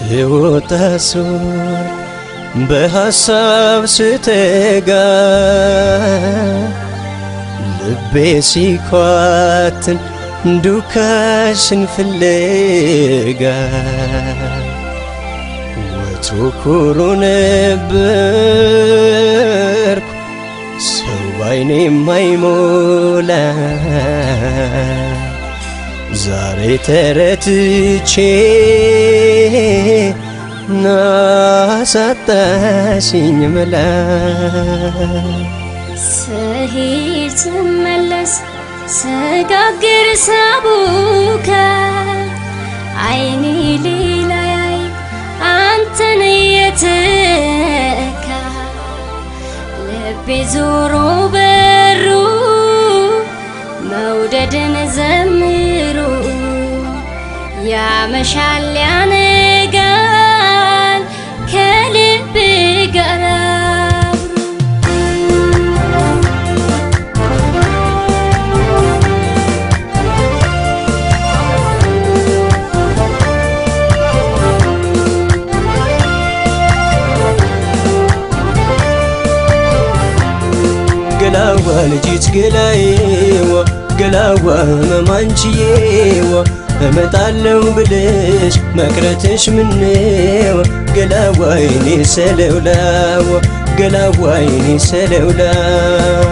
ስወጣ ሱር በሐሳብ ስተጋ ልቤ ሲኳትን ዱካሽን ፍለጋ ወትሮ ኩሩ ነበርኩ ሰው ባይኔ የማይሞላ ዛሬ ተረትቼ ናሳጣሽኝ መላ ስሄድ ስመለስ ስጋግር ሳቡካ አይኔ ሌላ ያይ አንተን የተካ ልቤ ዞሮ በሩ መውደድን ዘምሩ ያመሻል ያነጋል ከልብ ጋር ገላዋ ልጅት ገላዬዋ ገላዋ መማንችዬዋ እመጣለው ብለሽ መቅረትሽ ምነዋ ገላዋ ይኔ ሰለውላዋ ገላዋ ይኔ ሰለውላዋ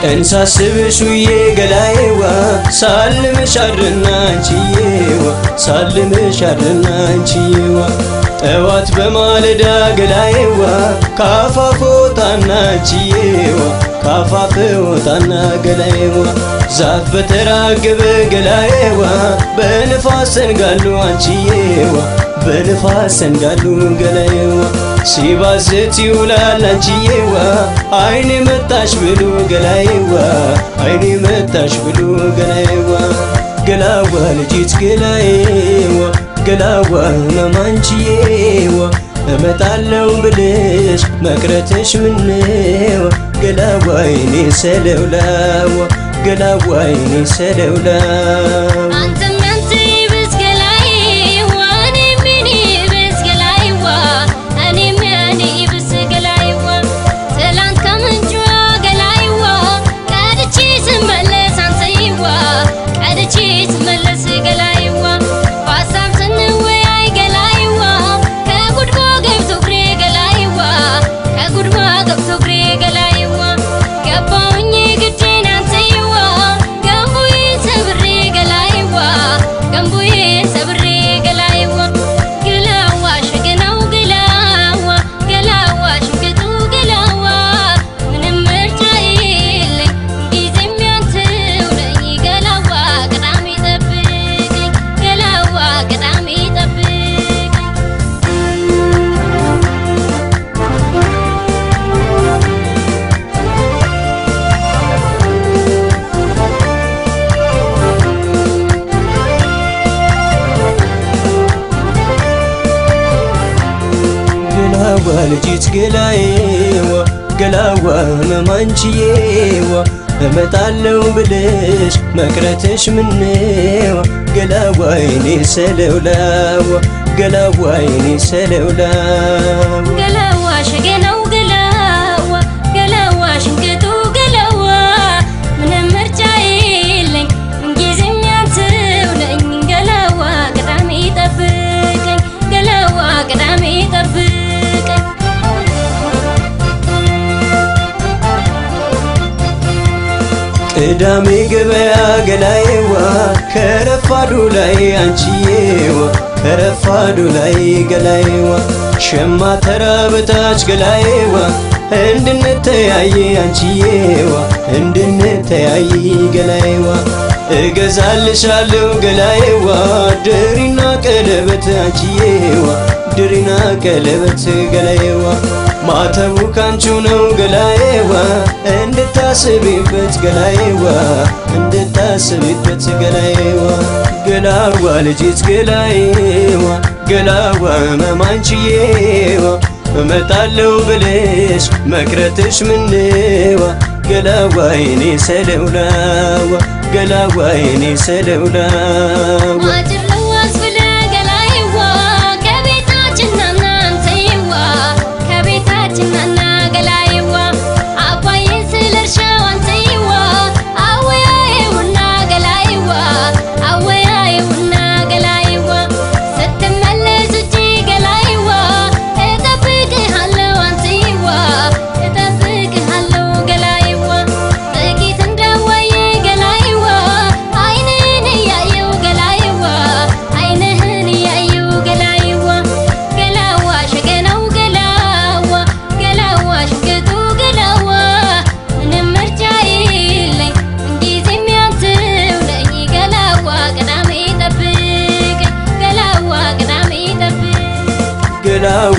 ቀን ሳስብሽ ውዬ ገላዬዋ ሳልምሽ አድርና አንቺዬዋ ሳልምሽ አድርና አንቺዬዋ። ጠዋት በማለዳ ገላዬዋ ካፋፍ ወጣና አንቺዬዋ ካፋፍ ወጣና ገላዬዋ። ዛፍ በተራገበ ገላዬዋ በንፋስ ሰንጋሉ አንቺዬዋ በንፋስ ሰንጋሉ ገላዬዋ ሲባዘት ይውላል አንቺዬዋ አይኔ መጣሽ ብሎ ገላዬዋ አይኔ መጣሽ ብሎ ገላዬዋ። ገላዋ ልጅት ገላዬዋ ገላዋ መማንቺዬዋ እመጣለው ብልሽ መቅረትሽ ምነዋ ገላዋ አይኔ ሰለውላዋ ገላዋ አይኔ ሰለውላዋ ገላዋ ልጅት ገላዬዋ ገላዋ መማንችዬዋ እመጣለው ብለሽ መቅረትሽ ምነዋ ገላዋ አይኔ ሰለውላዋ ገላዋ አይኔ ሰለውላዋ ገላዋ ሸገናው ቅዳሜ ገበያ ገላዬዋ ከረፋዱ ላይ አንቺዬዋ ከረፋዱ ላይ ገላዬዋ ሸማ ተራ በታች ገላዬዋ እንድንተያይ አንቺዬዋ እንድንተያይ ገላዬዋ እገዛልሻለሁ ገላዬዋ ድሪና ቀለበት አንቺዬዋ ድሪና ቀለበት ገላዬዋ ማተቡ ካንቺው ነው ገላዬዋ እንድታስቢበት ገላዬዋ እንድታ አስቢበት ገላዬዋ። ገላዋ ልጅት ገላዬዋ ገላዋ መማንችዬዋ እመጣለው ብልሽ መቅረትሽ ምንዋ። ገላዋ ይኔ ሰለውላዋ ገላዋ ይኔ ሰለውላዋ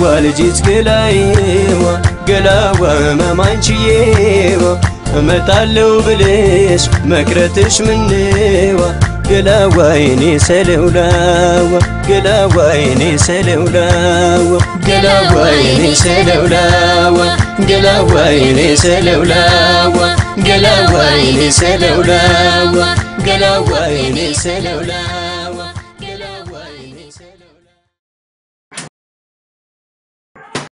ገላዋ ልጅት ገላዬዋ ገላዋ መማንችዬዋ እመጣለው ብልሽ መቅረትሽ ምንዋ ገላዋ ይኔ ሰለውላዋ ገላዋ ይኔ ሰለውላዋ ገላዋ ይኔ ሰለውላዋ ገላዋ ይኔ ሰለውላዋ ገላዋ ይኔ ሰለውላዋ ገላዋ ይኔ ሰለውላዋ